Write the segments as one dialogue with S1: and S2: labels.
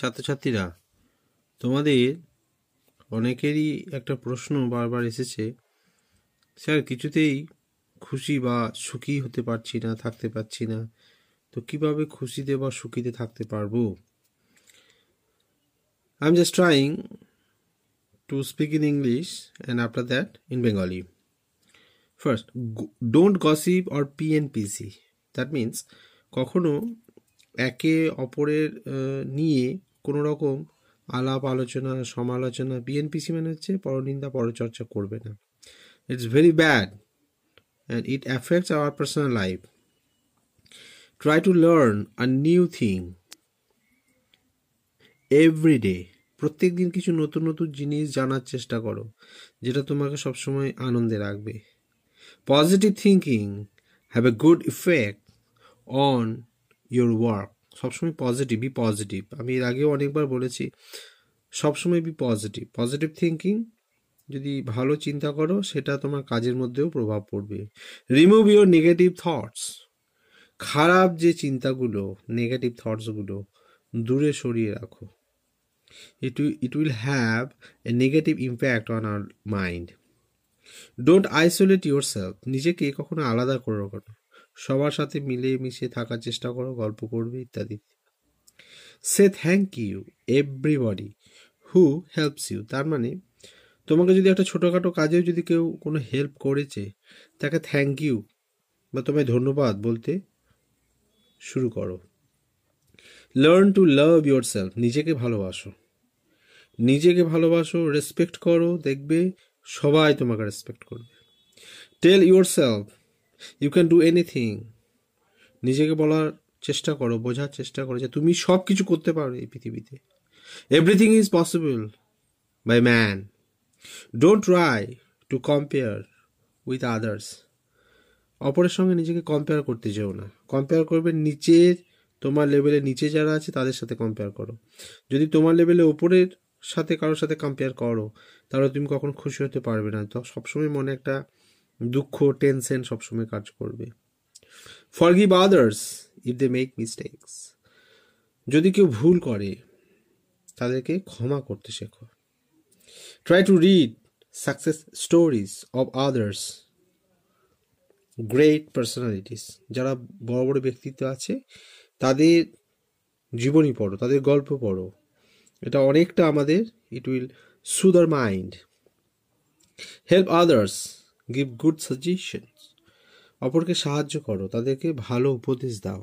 S1: ছাত্রছাত্রীরা, তোমাদের অনেকেরই একটা প্রশ্ন বারবার এসেছে, স্যার কিছুতেই খুশি বা সুখী হতে পারছি না, থাকতে পারছি না, তো কীভাবে খুশিতে বা সুখীতে থাকতে পারব? I am just trying to speak in English and after that in Bengali first don't gossip or P N PC that means কখনো একে অপরের নিয়ে কোনো রকম আলাপ, আলোচনা, সমালোচনা বিএনপিসি মানে হচ্ছে পরনিন্দা, পরচর্চা করবে না। It's very bad and it affects our personal life try to learn a new thing every day প্রত্যেক দিন কিছু নতুন নতুন জিনিস জানার চেষ্টা করো, যেটা তোমাকে সবসময় আনন্দে রাখবে। Positive thinking have a good effect on your work সবসময় পজিটিভ বি পজিটিভ আমি এর আগেও অনেকবার বলেছি, সবসময় বি পজিটিভ পজিটিভ থিঙ্কিং যদি ভালো চিন্তা করো, সেটা তোমার কাজের মধ্যেও প্রভাব পড়বে। রিমুভ ইউর নেগেটিভ থটস খারাপ যে চিন্তাগুলো নেগেটিভ থটসগুলো দূরে সরিয়ে রাখো। It it will have a negative impact on our mind don't isolate yourself নিজেকে কখনো আলাদা করে রাখো সবার সাথে মিলে মিশে থাকার চেষ্টা করো, গল্প করবে, ইত্যাদি। Say thank you everybody who helps you তার মানে তোমাকে যদি একটা ছোটোখাটো কাজেও যদি কেউ কোনো হেল্প করেছে, তাকে থ্যাংক ইউ বা তোমায় ধন্যবাদ বলতে শুরু করো। Learn to love yourself নিজেকে ভালোবাসো। নিজেকে ভালোবাসো রেসপেক্ট করো, দেখবে সবাই তোমাকে রেসপেক্ট করবে। Tell yourself you can do anything নিজেকে বলার চেষ্টা করো, বোঝার চেষ্টা করো যে তুমি সব কিছু করতে পারো এই পৃথিবীতে। Everything is possible by man don't try to compare with others অপরের সঙ্গে নিজেকে কম্পেয়ার করতে যেও না। কম্পেয়ার করবে নিচের তোমার লেভেলে নিচে যারা আছে তাদের সাথে কম্পেয়ার করো। যদি তোমার লেভেলে ওপরের সাথে কারোর সাথে কম্পেয়ার করো, তাহলে তুমি কখনো খুশি হতে পারবে না। তো সবসময় মনে একটা দুঃখ টেনশন সবসময় কাজ করবে। Forgive others if they make mistakes যদি কেউ ভুল করে, তাদেরকে ক্ষমা করতে শেখো। Try to read success stories of others great personalities যারা বড় বড় ব্যক্তিত্ব আছে, তাদের জীবনী পড়ো, তাদের গল্প পড়ো। এটা অনেকটা আমাদের it will soother mind help others give good suggestions অপরকে সাহায্য করো, তাদেরকে ভালো উপদেশ দাও।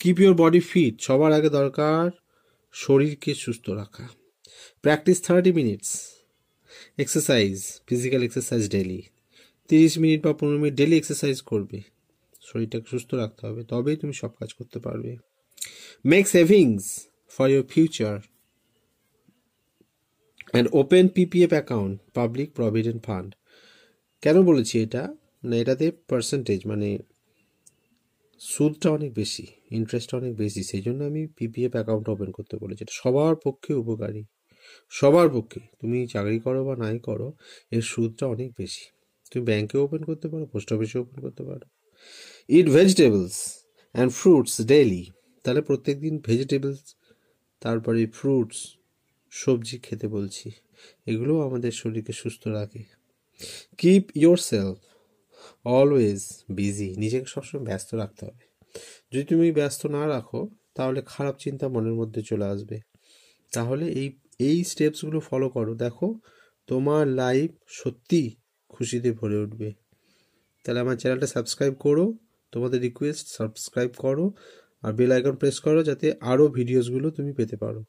S1: কিপ ইউর বডি ফিট সবার আগে দরকার শরীরকে সুস্থ রাখা। Practice thirty minutes exercise physical exercise daily তিরিশ মিনিট বা পনেরো মিনিট ডেলি এক্সারসাইজ করবে। শরীরটাকে সুস্থ রাখতে হবে, তবেই তুমি সব কাজ করতে পারবে। Make savings for your future and open PPF account public provident fund কেন বলেছি এটা? মানে এটাতে পার্সেন্টেজ মানে সুদটা অনেক বেশি ইন্টারেস্টটা অনেক বেশি সেই জন্য আমি পিপিএফ অ্যাকাউন্ট ওপেন করতে বলেছি। এটা সবার পক্ষে উপকারী, সবার পক্ষে। তুমি চাকরি করো বা নাই করো, এর সুদটা অনেক বেশি। তুমি ব্যাংকে ওপেন করতে পারো পোস্ট অফিসে ওপেন করতে পারো। Eat vegetables and fruits daily তাহলে প্রত্যেক দিন ভেজিটেবলস তারপরে ফ্রুটস সবজি খেতে বলছি। এগুলোও আমাদের শরীরকে সুস্থ রাখে। Keep yourself always busy নিজেকে সবসময় ব্যস্ত রাখতে হবে। যদি তুমি ব্যস্ত না রাখো, তাহলে খারাপ চিন্তা মনের মধ্যে চলে আসবে। তাহলে এই এই স্টেপসগুলো ফলো করো। দেখো, তোমার লাইফ সত্যি খুশিতে ভরে উঠবে। তাহলে আমার চ্যানেলটা সাবস্ক্রাইব করো, তোমাদের রিকোয়েস্ট সাবস্ক্রাইব করো, আর বেল আইকন প্রেস করো, যাতে আরও ভিডিওসগুলো তুমি পেতে পারো।